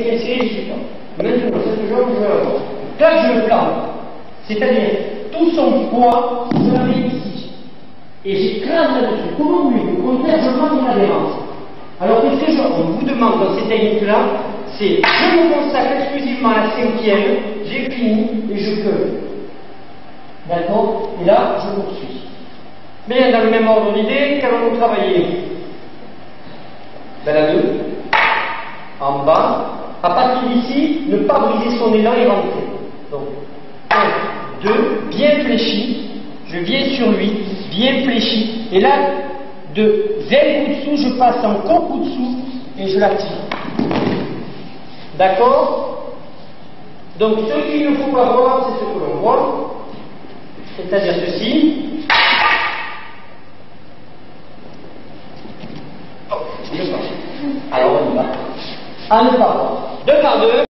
et de suivants. Maintenant, cette jambe, je me plante, c'est-à-dire tout son poids, le mets ici. Et j'écrase là-dessus. Comment voulez Au contraire, je manque une adhérence. Alors, qu'est-ce que je, on vous demande dans ces techniques-là C'est je me consacre exclusivement à la cinquième, j'ai fini et je peux. D'accord Et là, je poursuis. Bien, dans le même ordre d'idée, qu'allons-nous travailler? Ben la 2, en bas, à partir d'ici, ne pas briser son élan et rentrer. Donc, 1, 2, bien fléchi, je viens sur lui, bien fléchi, et là, de 20 coups dessous, je passe en coup dessous et je la tire. D'accord? Donc, ce qu'il ne faut pas voir, c'est ce que l'on voit, c'est-à-dire ceci. Oh. Alors, on y va. À ne pas. Ne kaldı?